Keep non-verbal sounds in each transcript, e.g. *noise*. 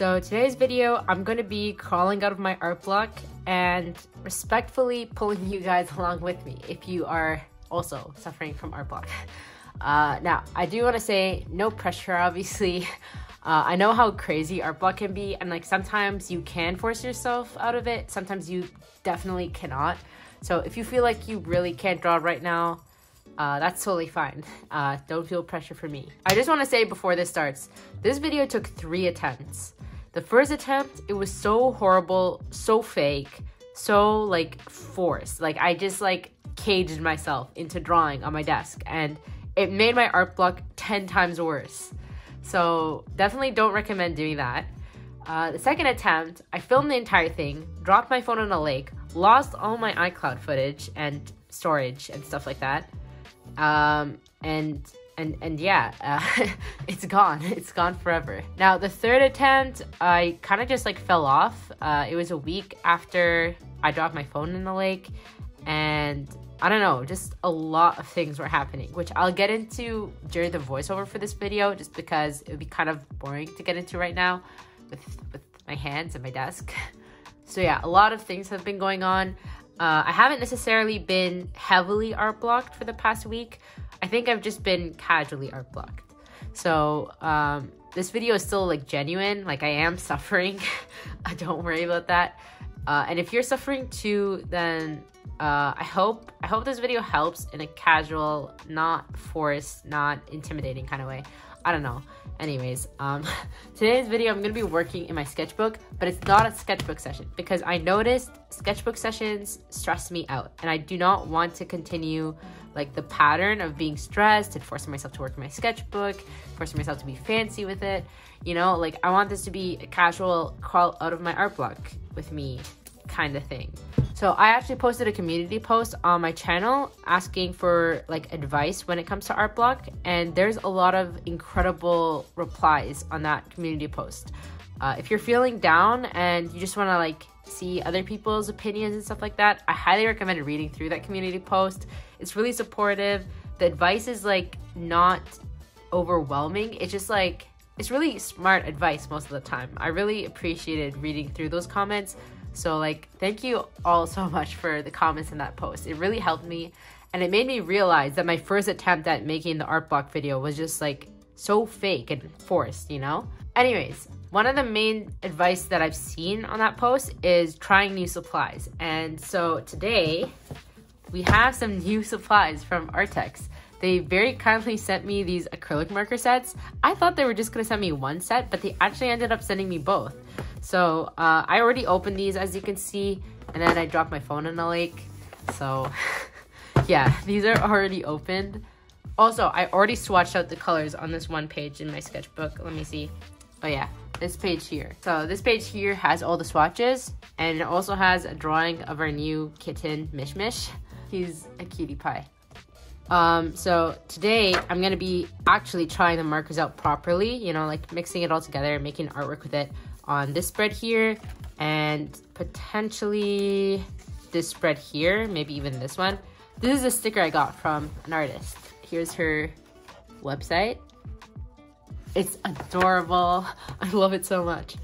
So today's video, I'm to be crawling out of my art block and respectfully pulling you guys *laughs* along with me if you are also suffering from art block. *laughs* Uh, now, I do want to say no pressure, *laughs* obviously. Uh, I know how crazy art block can be, and like sometimes you can force yourself out of it, sometimes you definitely cannot. So if you feel like you really can't draw right now, uh, that's totally fine. Uh, don't feel pressure for me. I just want to say before this starts, this video took three attempts. The first attempt, it was so horrible, so fake, so like forced. Like I just like caged myself into drawing on my desk and it made my art block 10 times worse. So definitely don't recommend doing that. Uh, the second attempt, I filmed the entire thing, dropped my phone in a lake, lost all my iCloud footage and storage and stuff like that. Um, and and and yeah, uh, *laughs* it's gone. *laughs* It's gone forever. Now the third attempt, I kind of just like fell off. Uh, it was a week after I dropped my phone in the lake, and I don't know, just a lot of things were happening, which I'll get into during the voiceover for this video, just because it would be kind of boring to get into right now with with my hands and my desk. *laughs* So yeah, a lot of things have been going on. Uh, I haven't necessarily been heavily art blocked for the past week. I think I've just been casually art blocked. So um, this video is still like genuine. Like I am *laughs* suffering. I don't worry about that. Uh, and if you're suffering too, then uh, I hope I hope this video helps in a casual, not forced, not intimidating kind of way. I don't know. Anyways, um, *laughs* today's video, I'm going to be working in my sketchbook, but it's not a sketchbook session because I noticed sketchbook sessions stress me out and I do not want to continue like the pattern of being stressed and forcing myself to work in my sketchbook, forcing myself to be fancy with it. You know, like I want this to be a casual crawl out of my art block with me kind of thing. So I actually posted a community post on my channel asking for like advice when it comes to art block and there's a lot of incredible replies on that community post. Uh, if you're feeling down and you just want to like see other people's opinions and stuff like that, I highly recommend reading through that community post. It's really supportive. The advice is like not overwhelming. It's just like it's really smart advice most of the time. I really appreciated reading through those comments so like thank you all so much for the comments in that post. It really helped me and it made me realize that my first attempt at making the art block video was just like so fake and forced, you know? Anyways, one of the main advice that I've seen on that post is trying new supplies. And so today we have some *laughs* new supplies from Arrtx. They very kindly sent me these acrylic marker sets. I thought they were just gonna send me one set, but they actually ended up sending me both. So uh, I already opened these as you can see, and then I dropped my phone in the lake. So *laughs* yeah, these are already opened. Also, I already swatched out the colors on this one page in my sketchbook. Let me see. Oh yeah, this page here. So this page here has all the swatches, and it also has a drawing of our new kitten, Mish Mish. He's a cutie pie. Um, so today I'm gonna be actually trying the markers out properly, you know, like mixing it all together, making artwork with it on this spread here and potentially this spread here, maybe even this one. This is a sticker I got from an artist. Here's her website. It's adorable. *laughs* I love it so much.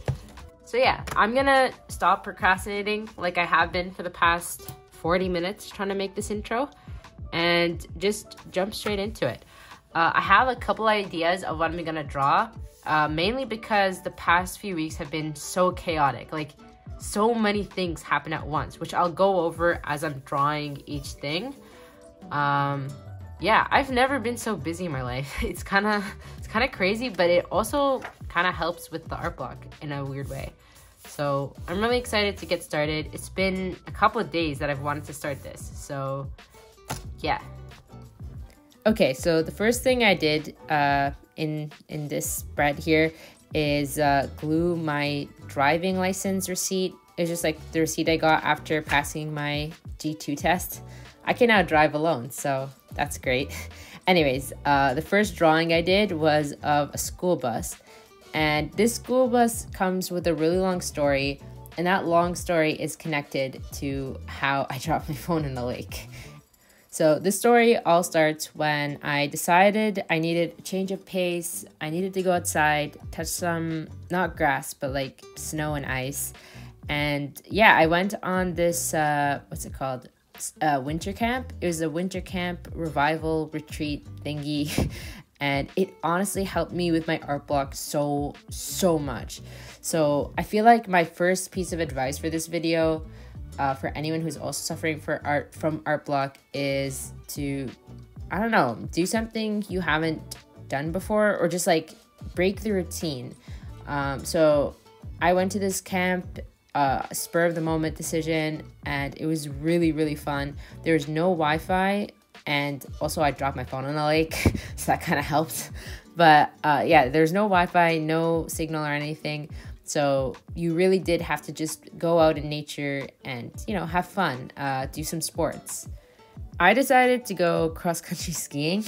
So yeah, I'm gonna stop procrastinating like I have been for the past 40 minutes trying to make this intro and just jump straight into it. Uh, I have a couple ideas of what I'm gonna draw, uh, mainly because the past few weeks have been so chaotic. Like, so many things happen at once, which I'll go over as I'm drawing each thing. Um, yeah, I've never been so busy in my life. *laughs* It's kind of it's kind of crazy, but it also kind of helps with the art block in a weird way. So I'm really excited to get started. It's been a couple of days that I've wanted to start this. So yeah. Okay, so the first thing I did uh, in in this spread here is uh, glue my driving license receipt. It's just like the receipt I got after passing my G2 test. I can now drive alone, so that's great. *laughs* Anyways, uh, the first drawing I did was of a school bus. And this school bus comes with a really long story, and that long story is connected to how *laughs* I dropped my phone in the lake. So this story all starts when I decided I needed a change of pace. I needed to go outside, touch some, not grass, but like snow and ice. And yeah, I went on this, uh, what's it called? Uh, winter camp. It was a winter camp revival retreat thingy. *laughs* and it honestly helped me with my art block so, so much. So I feel like my first piece of advice for this video uh, for anyone who's also suffering for art from art block is to I don't know, do something you haven't done before or just like break the routine. Um, so I went to this camp, uh, spur of the moment decision, and it was really, really fun. There was no Wi Fi, and also I dropped my phone in the lake, *laughs* so that kind of helped. But uh, yeah, there's no Wi Fi, no signal or anything. So you really did have to just go out in nature and, you know, have fun, uh, do some sports. I decided to go cross country *laughs* skiing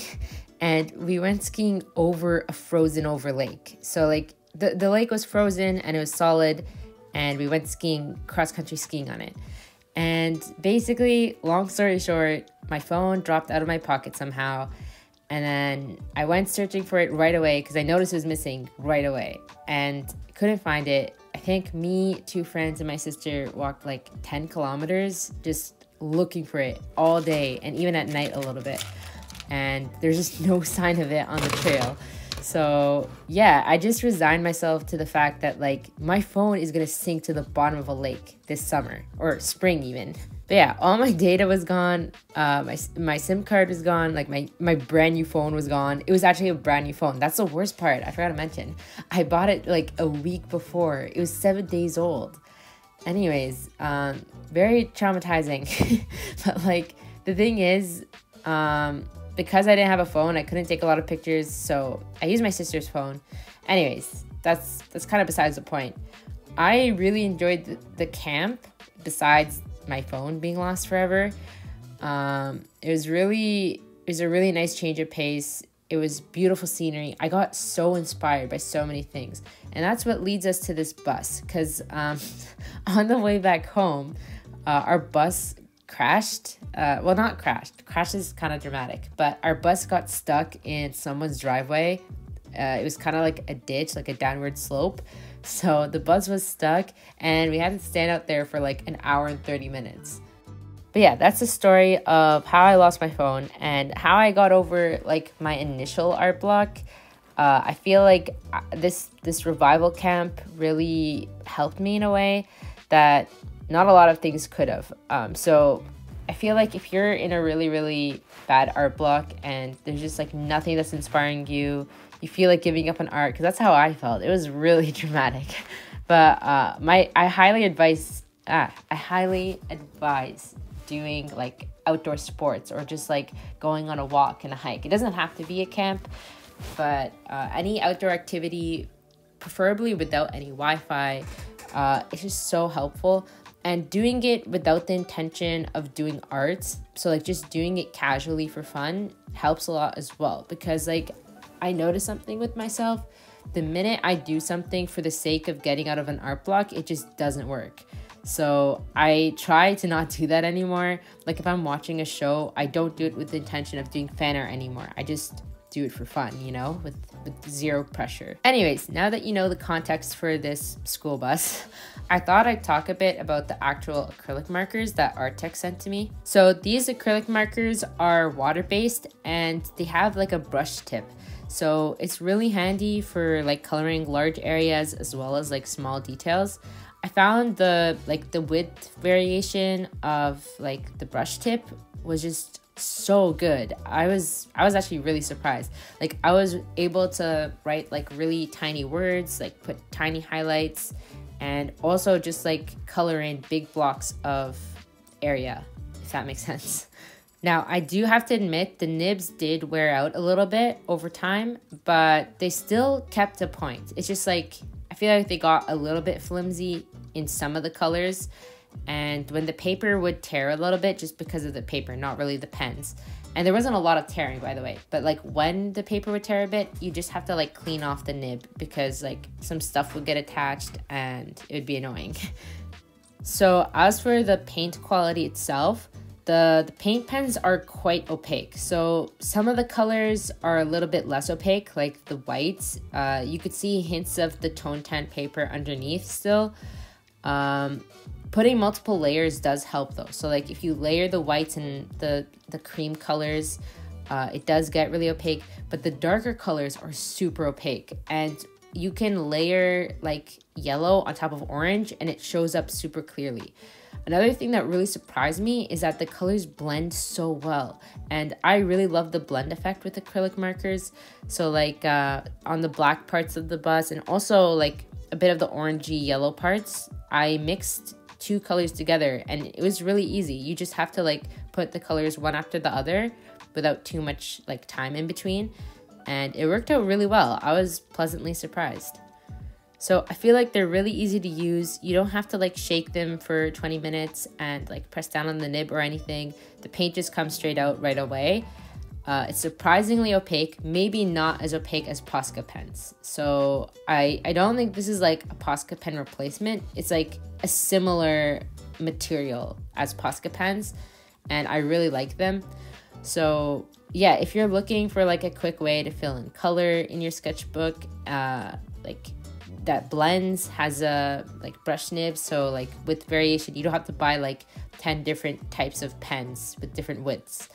and we went skiing over a frozen over lake. So like the, the lake was frozen and it was solid and we went skiing, cross country skiing on it. And basically, long story short, my phone dropped out of my pocket somehow. And then I went searching for it right away because I noticed it was missing right away. And couldn't find it. I think me, two friends, and my sister walked like 10 kilometers just looking for it all day and even at night a little bit. And there's just *laughs* no sign of it on the trail. So, yeah, I just resigned myself to the fact that like my phone is gonna sink to the bottom of a lake this summer or spring even. But yeah, all my data was gone. Uh, my my SIM card was gone. Like my my brand new phone was gone. It was actually a brand new phone. That's the worst part. I forgot to mention. I bought it like a week before. It was seven days old. Anyways, um, very traumatizing. *laughs* but like the thing is, um, because I didn't have a phone, I couldn't take a lot of pictures. So I used my sister's phone. Anyways, that's that's kind of besides the point. I really enjoyed the, the camp. Besides my phone being lost forever. Um, it was really it was a really nice change of pace. It was beautiful scenery. I got so inspired by so many things, and that's what leads us to this bus. Cause um, *laughs* on the way back home, uh, our bus crashed. Uh, well, not crashed. Crash is kind of dramatic, but our bus got stuck in someone's driveway. Uh, it was kind of like a ditch, like a downward slope. So the bus was stuck and we had to stand out there for like an hour and 30 minutes. But yeah, that's the story of how I lost my phone and how I got over like my initial art block. Uh, I feel like uh, this this revival camp really helped me in a way that not a lot of things could have. Um, so I feel like if you're in a really really bad art block and there's just like nothing that's inspiring you, you feel like giving up on art because that's how I felt. It was really *laughs* dramatic, but uh, my I highly advise ah, I highly advise doing like outdoor sports or just like going on a walk and a hike. It doesn't have to be a camp, but uh, any outdoor activity, preferably without any Wi-Fi, uh, it's just so helpful. And doing it without the intention of doing arts, so like just doing it casually for fun, helps a lot as well. Because like I notice something with myself, the minute I do something for the sake of getting out of an art block, it just doesn't work. So I try to not *laughs* do that anymore. Like if I'm watching a show, I don't do it with the intention of doing fan art anymore. I just do it for fun, you know, with, with zero pressure. Anyways, now that you know the context for this school bus, *laughs* I thought I'd talk a bit about the actual acrylic markers that Arrtx sent to me. So these acrylic markers are water-based and they have like a brush tip. So it's really handy for like coloring large areas as well as like small details. I found the like the width variation of like the brush tip was just so good. I was I was actually really surprised. Like I was able to write like really tiny words, like put tiny highlights and also just like color in big blocks of area, if that makes *laughs* sense. Now, I do have to admit the nibs did wear out a little bit over time, but they still kept a point. It's just like, I feel like they got a little bit flimsy in some of the colors, and when the paper would tear a little bit just because of the paper, not really the pens. And there wasn't a lot of tearing, by the way, but like when the paper would tear a bit, you just have to like clean off the nib because like some stuff would get attached and it would be annoying. *laughs* so, as for the paint quality itself, the, the paint pens are quite opaque. So some of the colors are a little bit less opaque, like the whites. Uh, you could see hints of the tone tan paper underneath still. Um, putting multiple layers does help though. So like if you layer the whites and the, the cream colors, uh, it does get really opaque, but the darker colors are super opaque. And you can layer like yellow on top of orange and it shows up super clearly. Another thing that really surprised me is that the colors blend so well. And I really love the blend effect with acrylic markers. So like uh, on the black parts of the bus and also like a bit of the orangey yellow parts, I mixed two colors together and it was really easy. You just have to like put the colors one after the other without too much like time in between. And it worked out really well. I was pleasantly surprised. So I feel like they're really easy to use. You don't have to like shake them for 20 minutes and like press down on the nib or anything. The paint just comes straight out right away. Uh, it's surprisingly opaque, maybe not as opaque as Posca pens. So I, I don't think this is like a Posca pen replacement. It's like a similar material as Posca pens and I really like them. So yeah, if you're looking for like a quick way to fill in color in your sketchbook, uh, like that blends has a like brush nib so like with variation you don't have to buy like 10 different types of pens with different widths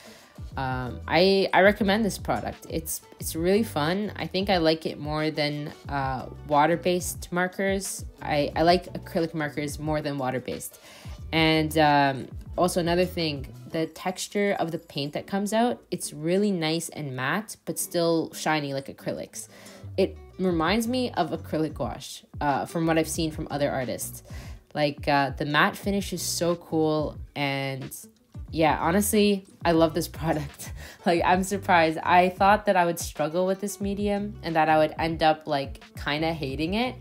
um, I I recommend this product. It's it's really fun. I think I like it more than uh, water based markers. I I like acrylic markers more than water based. And um, also another thing, the texture of the paint that comes out, it's really nice and matte, but still shiny like acrylics. It reminds me of acrylic gouache uh, from what I've seen from other artists. Like uh, the matte finish is so cool and yeah, honestly, I love this *laughs* product. like I'm surprised. I thought that I would struggle with this medium and that I would end up like kind of hating it,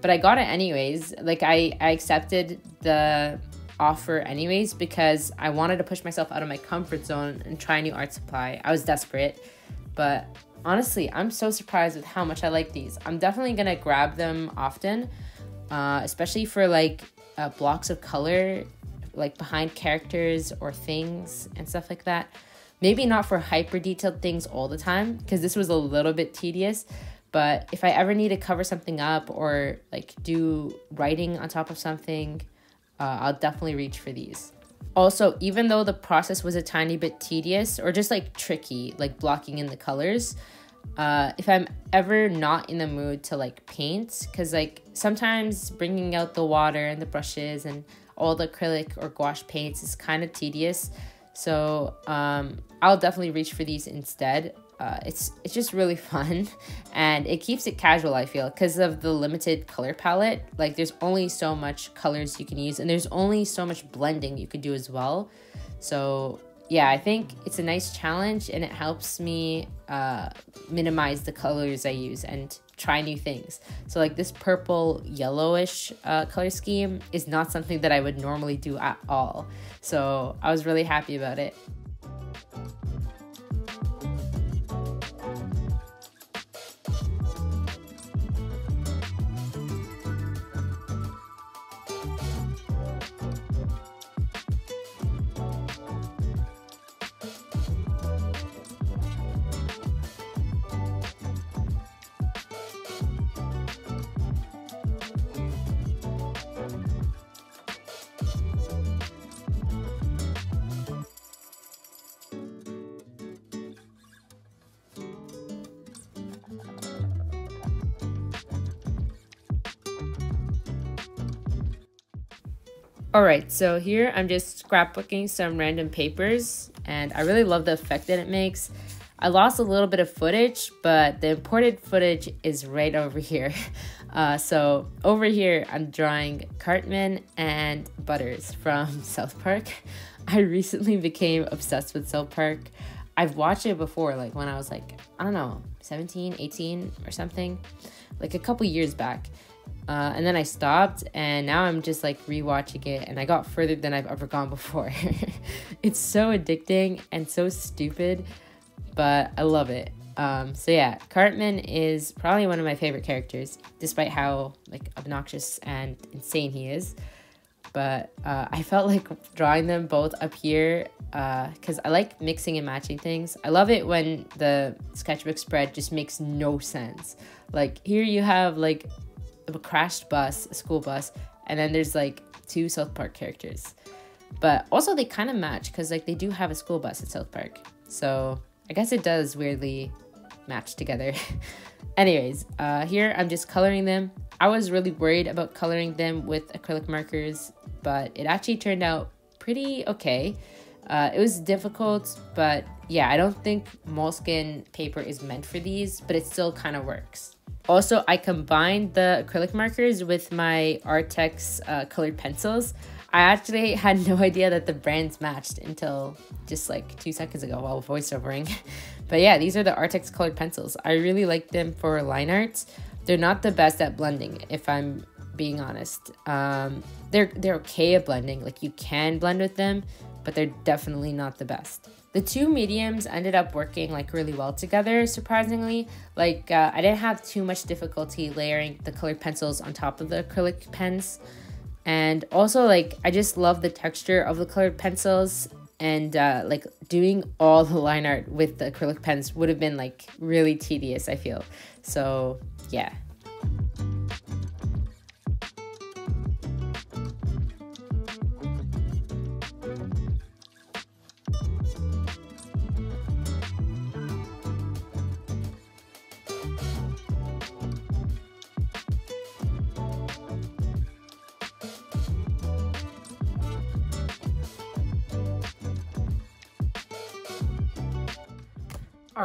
but I got it anyways. Like I I accepted the offer anyways because I wanted to push myself out of my comfort zone and try a new art supply. I was desperate, but honestly, I'm so surprised with how much I like these. I'm definitely gonna grab them often, uh, especially for like uh, blocks of color, like behind characters or things and stuff like that. Maybe not for hyper detailed things all the time, because this was a little bit tedious. But if I ever need to cover something up or like do writing on top of something, uh, I'll definitely reach for these. Also, even though the process was a tiny bit tedious or just like tricky, like blocking in the colors, uh, if I'm ever not in the mood to like paint, because like sometimes bringing out the water and the brushes and all the acrylic or gouache paints is kind of tedious. So um, I'll definitely reach for these instead. Uh, it's it's just really *laughs* fun and it keeps it casual i feel because of the limited color palette. Like there's only so much colors you can use and there's only so much blending you could do as well. So yeah i think it's a nice challenge and it helps me uh, minimize the colors i use and try new things. So like this purple yellowish uh, color scheme is not something that i would normally do at all. So i was really happy about it Alright, so here I'm just scrapbooking some random papers and I really love the effect that it makes. I lost a little bit of footage, but the imported footage is right over here. *laughs* Uh, so over here, I'm drawing Cartman and Butters from *laughs* South Park. *laughs* I recently became obsessed with South Park. I've watched it before, like when I was like, I don't know, 17, 18 or something, like a couple years back. Uh, and then I stopped, and now I'm just like rewatching it, and I got further than I've ever gone before. *laughs* it's so addicting and so stupid, but I love it. Um, so yeah, Cartman is probably one of my favorite characters, despite how like obnoxious and insane he is. but uh, I felt like drawing them both up here because uh, I like mixing and matching things. I love it when the sketchbook spread just makes no sense. Like here you have like a crashed bus, a school bus, and then there's like two South Park characters. But also they kind of match because like they do have a school bus at South Park. So I guess it does weirdly match together. *laughs* Anyways, uh, here I'm just coloring them. I was really worried about coloring them with acrylic markers, but it actually turned out pretty okay. Uh, it was difficult, but yeah, I don't think Moleskine paper is meant for these, but it still kind of works. Also, I combined the acrylic markers with my Arrtx uh, colored pencils. I actually *laughs* had no idea that the brands matched until just like two seconds ago while voiceovering. *laughs* but yeah, these are the Arrtx colored pencils. I really like them for line arts. They're not the best at blending, if I'm being honest. Um, they're they're okay at blending. Like you can blend with them, but they're definitely not the best. The two mediums ended up working like really well together, surprisingly. Like uh, I didn't have too much difficulty layering the colored pencils on top of the acrylic pens. And also like I just love the texture of the colored pencils and uh, like doing all the line art with the acrylic pens would have been like really tedious, I feel. So yeah.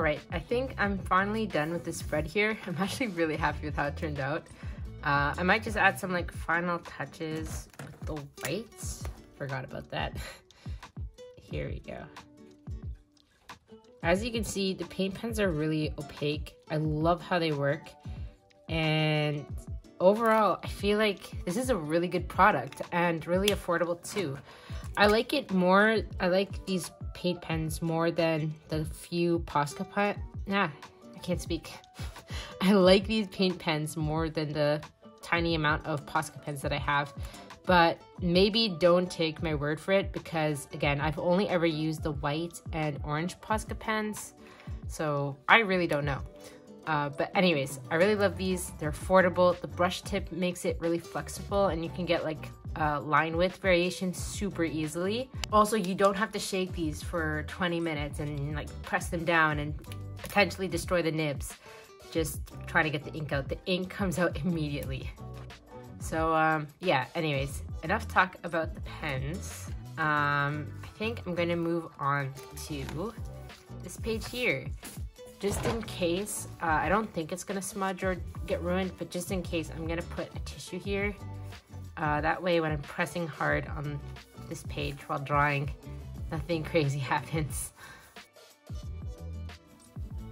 All right, I think I'm finally done with this spread here. *laughs* I'm actually really happy with how it turned out. Uh, I might just add some like final touches with the whites. Forgot about that. *laughs* here we go. As you can see, the paint pens are really opaque. I love how they work. And overall, I feel like this is a really good product and really affordable too. I like it more, I like these paint pens more than the few Posca pen. Nah, I can't speak. *laughs* I like these paint pens more than the tiny amount of Posca pens that I have. But maybe don't take my word for it because, again, I've only ever used the white and orange Posca pens. So I really don't know. Uh, but anyways, I really love these. They're affordable. The brush tip makes it really flexible and you can get like uh, line width variation super easily. Also, you don't have to shake these for 20 minutes and like press them down and potentially destroy the nibs. Just trying to get the ink out. The ink comes out immediately. So um, yeah, anyways, enough talk about the pens. Um, I think I'm gonna move on to this page here. Just in case, uh, I don't think it's gonna smudge or get ruined, but just in case, I'm gonna put a tissue here uh, that way when I'm pressing hard on this page while drawing, nothing *laughs* crazy happens.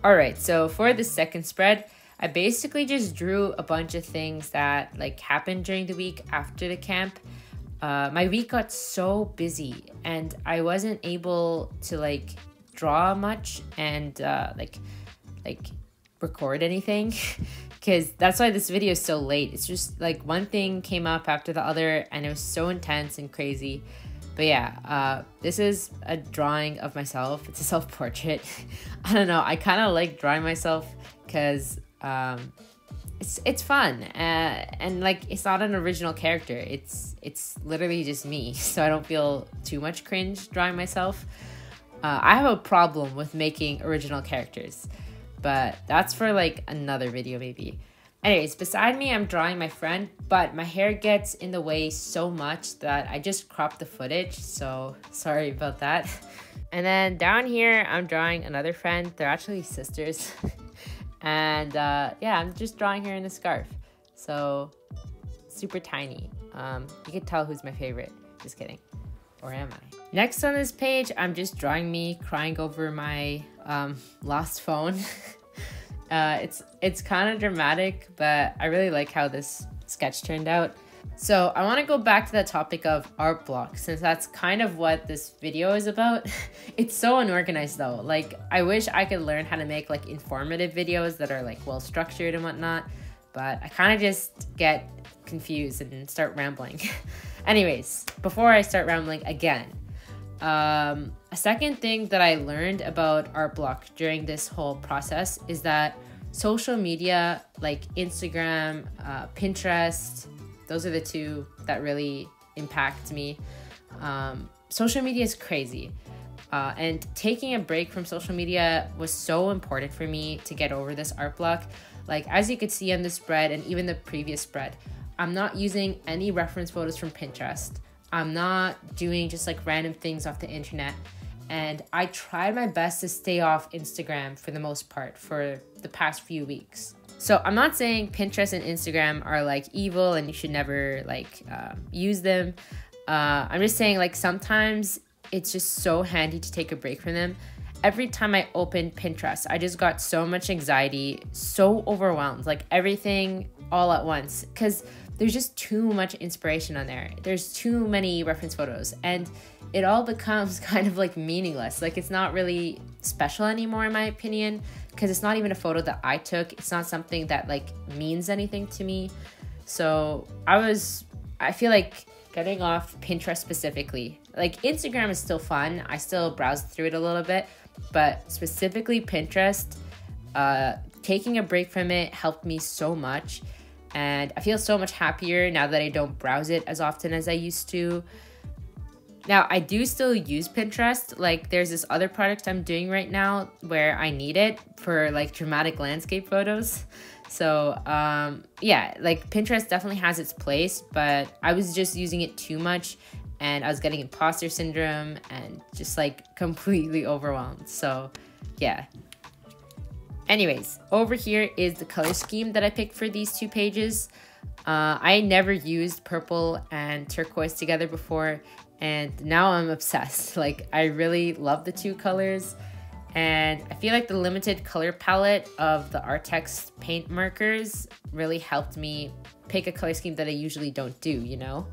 Alright, so for the second spread, I basically just drew a bunch of things that like happened during the week after the camp. Uh, my week got so busy and I wasn't able to like draw much and uh, like like record anything *laughs* because that's why this video is so late. It's just like one thing came up after the other and it was so intense and crazy. But yeah, uh, this is a drawing of myself. It's a self portrait. *laughs* I don't know. I kind of like drawing myself because um, it's it's fun uh, and like it's not an original character. It's it's literally just me, *laughs* so I don't feel too much cringe drawing myself. Uh, I have a problem with making original characters but that's for like another video maybe. Anyways, beside me, I'm drawing my friend, but my hair gets in the way so much that I just cropped the footage, so sorry about that. *laughs* And then down here, I'm drawing another friend. They're actually sisters. *laughs* and uh, yeah, I'm just drawing her in a scarf. So super tiny. Um, you can tell who's my favorite. Just kidding. Or am I? Next on this page, I'm just drawing me crying over my um, lost phone. *laughs* uh, it's it's kind of dramatic, but I really like how this sketch turned out. So I want to go back to the topic of art block since that's kind of what this video is about. *laughs* it's so unorganized though. Like I wish I could learn how to make like informative videos that are like well structured and whatnot, but I kind of just get confused and start rambling. *laughs* Anyways, before I start rambling again, um, a second thing that I learned about art block during this whole process is that social media like Instagram, uh, Pinterest, those are the two that really impact me. Um, social media is crazy. Uh, and taking a break from social media was so important for me to get over this art block. Like, as you could see on this spread and even the previous spread, I'm not using any reference photos from Pinterest. I'm not doing just like random things off the internet. And I tried my best to stay off Instagram for the most part for the past few weeks. So I'm not saying Pinterest and Instagram are like evil and you should never like uh, use them. Uh, I'm just saying like sometimes it's just so handy to take a break from them. Every time I opened Pinterest, I just got so much anxiety, so overwhelmed, like everything all at once. Because there's just too much inspiration on there. There's too many reference photos and it all becomes *laughs* kind of like meaningless. Like it's not really special anymore in my opinion because it's not even a photo that I took. It's not something that like means anything to me. So, I was I feel like getting off Pinterest specifically. Like Instagram is still fun. I still browse through it a little bit, but specifically Pinterest uh taking a break from it helped me so much and I feel so much happier now that I don't browse it as often as I used to. Now, I do still use Pinterest. Like, there's this other product I'm doing right now where I need it for like dramatic landscape photos. So, um, yeah, like Pinterest definitely has its place, but I was just using it too much and I was getting imposter syndrome and just like *laughs* completely overwhelmed. So, yeah, Anyways, over here is the color scheme that I picked for these two pages. Uh, I never used purple and turquoise together before, and now I'm obsessed. *laughs* Like, I really love the two colors, and I feel like the limited color palette of the Arrtx paint markers really helped me pick a color scheme that I usually don't do, you know?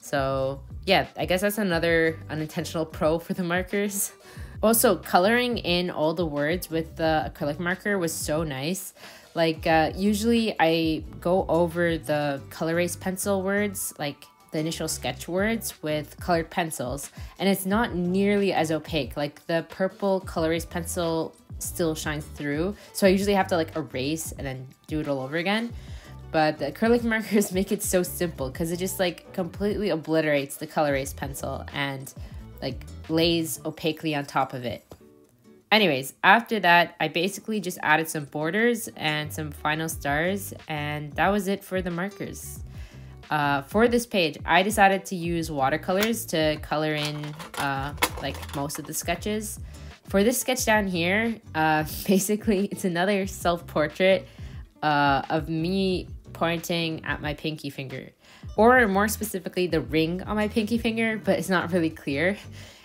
So, yeah, I guess that's another unintentional pro for the markers. *laughs* Also, coloring in all the words with the acrylic marker was so nice. Like, uh, usually I go over the Col-Erase pencil words, like the initial sketch words, with colored pencils, and it's not nearly as opaque. Like, the purple Col-Erase pencil still shines through, so I usually have to like erase and then do it all over again. But the acrylic *laughs* markers make it so simple because it just like completely obliterates the Col-Erase pencil and like lays opaquely on top of it. Anyways, after that, I basically just added some borders and some final stars, and that was it for the markers. Uh, for this page, I decided to use watercolors to color in uh, like most of the sketches. For this sketch down here, uh, *laughs* basically it's another self-portrait uh, of me pointing at my pinky finger or more specifically the ring on my pinky finger, but it's not really clear.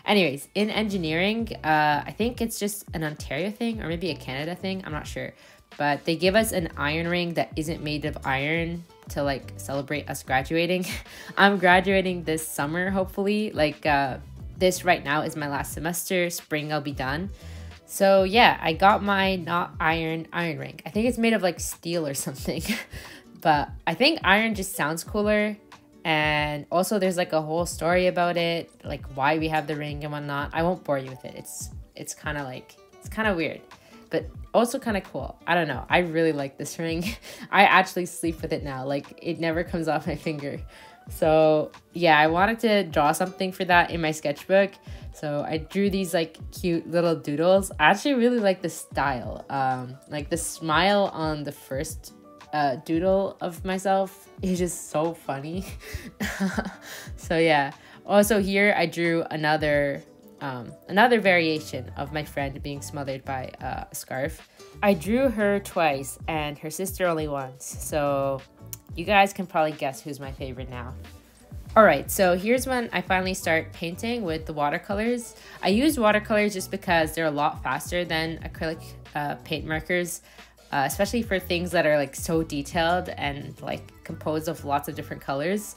Anyways, in engineering, uh, I think it's just an Ontario thing or maybe a Canada thing, I'm not sure. But they give us an iron ring that isn't made of iron to like celebrate us graduating. *laughs* I'm graduating this summer, hopefully. Like, uh, this right now is my last semester. Spring, I'll be done. So, yeah, I got my not iron iron ring. I think it's made of like steel or something. *laughs* but I think iron just sounds cooler. And also, there's like a whole story about it, like why we have the ring and whatnot. I won't bore you with it. It's it's kind of like it's kind of weird, but also kind of cool. I don't know. I really like this *laughs* ring. I actually sleep with it now. Like it never comes off my finger. So yeah, I wanted to draw something for that in my sketchbook. So I drew these like cute little doodles. I actually really like the style. Um, like the smile on the first uh, doodle of myself is just so funny. *laughs* so yeah. Also here I drew another um, another variation of my friend being smothered by uh, a scarf. I drew her twice and her sister only once. So you guys can probably guess who's my favorite now. Alright, so here's when I finally start painting with the watercolors. I use watercolors just because they're a lot faster than acrylic uh, paint markers uh, especially for things that are like so detailed and like composed of lots of different colors.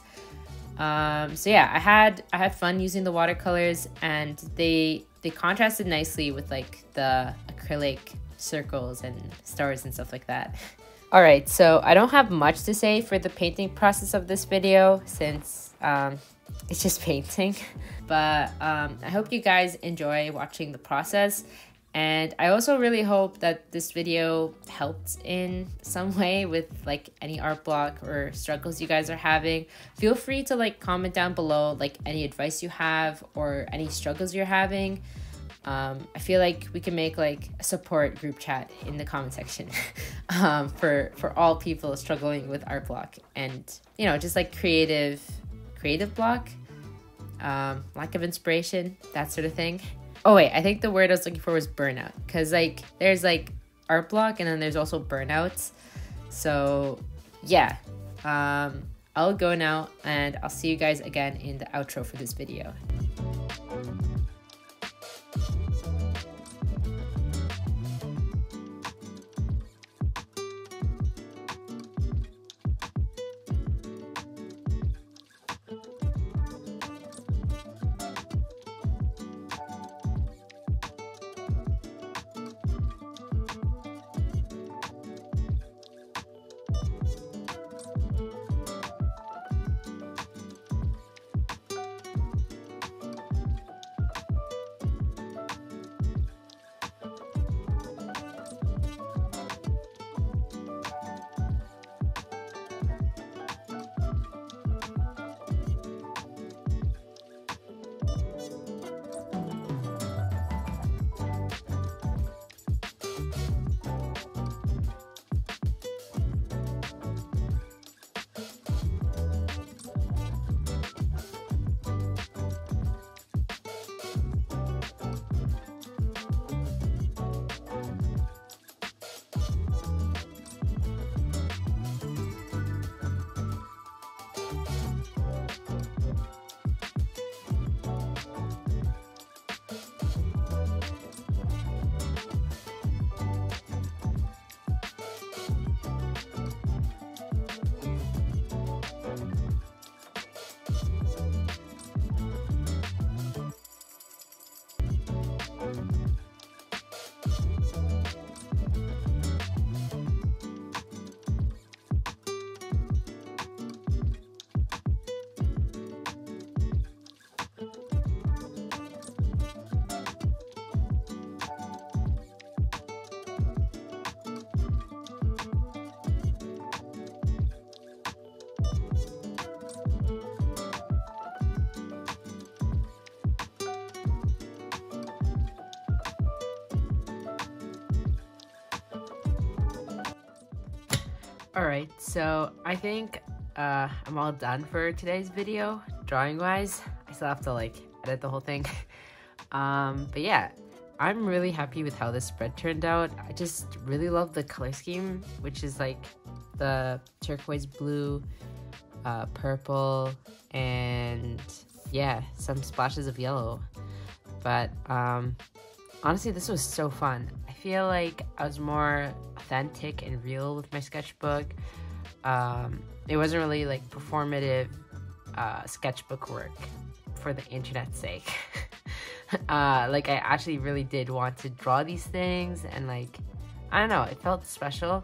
Um, so yeah, I had I had fun using the watercolors and they they contrasted nicely with like the acrylic circles and stars and stuff like that. *laughs* All right, so I don't have much to say for the painting process of this video since um, it's just *laughs* painting. But um, I hope you guys enjoy watching the process. And I also really hope that this video helped in some way with like any art block or struggles you guys are having. Feel free to like comment down below like any advice you have or any struggles you're having. Um, I feel like we can make like a support group chat in the comment section *laughs* um, for for all people struggling with art block and you know just like creative creative block, um, lack of inspiration, that sort of thing. Oh wait, I think the word I was looking for was burnout because like there's like art block and then there's also burnouts. So yeah, um, I'll go now and I'll see you guys again in the outro for this video. Alright, so I think uh, I'm all done for today's video, drawing-wise. I still have to, like, edit the whole thing. *laughs* um, but yeah, I'm really happy with how this spread turned out. I just really love the color scheme, which is, like, the turquoise blue, uh, purple, and, yeah, some splashes of yellow. But, um, honestly, this was so fun. Feel like I was more authentic and real with my sketchbook. Um, it wasn't really like performative uh, sketchbook work for the internet's sake. *laughs* uh, like I actually really did want to draw these things and like, I don't know, it felt special.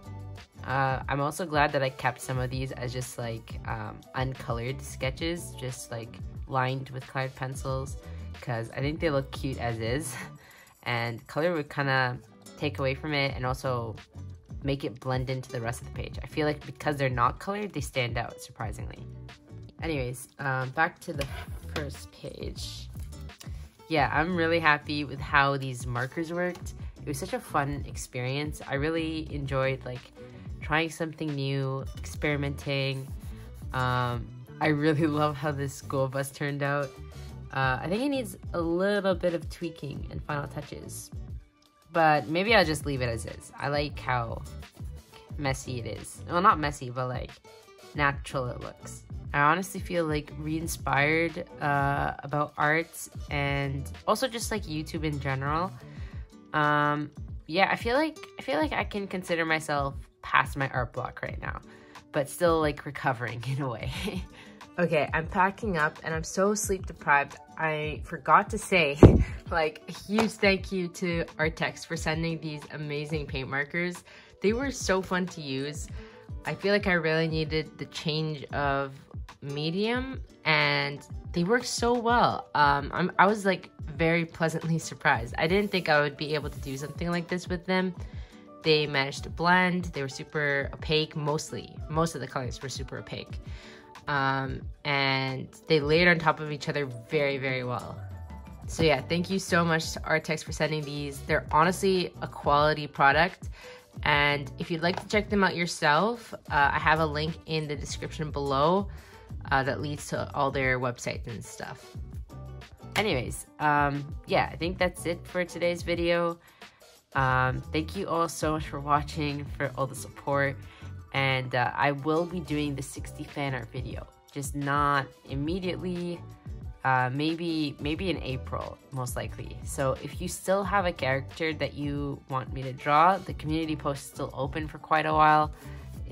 Uh, I'm also glad that I kept some of these as just like um, uncolored sketches, just like lined with colored pencils, because I think they look cute as is. *laughs* and color would kind of take away from it and also make it blend into the rest of the page. I feel like because they're not colored, they stand out surprisingly. Anyways, um, back to the first page. Yeah, I'm really happy with how these markers worked. It was such a fun experience. I really enjoyed like trying something new, experimenting. Um, I really *laughs* love how this school bus turned out. Uh, I think it needs a little bit of tweaking and final touches, but maybe I'll just leave it as is. I like how messy it is. Well, not messy, but like natural it looks. I honestly feel like re-inspired uh, about art and also just like YouTube in general. Um, yeah, I feel like I feel like I can consider myself past my art block right now, but still like recovering *laughs* in a way. Okay, I'm packing up and I'm so sleep deprived. I forgot to say *laughs* like a huge thank you to Arrtx for sending these amazing paint markers. They were so fun to use. I feel like I really needed the change of medium and they work so well. Um, I'm, I was like very pleasantly surprised. I didn't think I would be able to do something like this with them. They managed to blend. They were super opaque, mostly. Most of the colors were super opaque. Um, and they layered on top of each other very, very well. So yeah, thank you so much to Arrtx for sending these. They're honestly a quality product. And if you'd like to check them out yourself, uh, I have a link in the description below uh, that leads to all their websites and stuff. Anyways, um, yeah, I think that's it for today's video. Um, thank you all so much for watching, for all the support. And uh, I will be doing the 60 fan art video, just not immediately. Uh, maybe maybe in April, most likely. So if you still have a character that you want me to draw, the community post is still open for quite a while.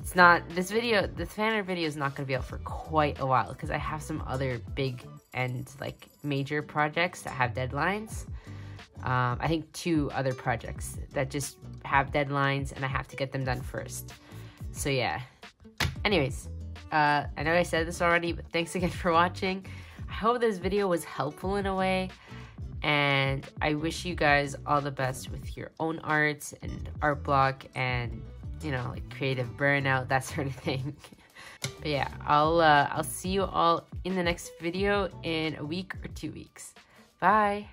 It's not this video, this fan art video is not going to be out for quite a while because I have some other big and like major projects that have deadlines. Um, I think two other projects that just have deadlines and I have to get them done first. So yeah. Anyways, uh, I know I said this already, but thanks again for watching. I hope this video was helpful in a way. And I wish you guys all the best with your own arts and art block and, you know, like creative burnout, that *laughs* sort of thing. but yeah, I'll, uh, I'll see you all in the next video in a week or two weeks. Bye.